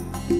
Bye.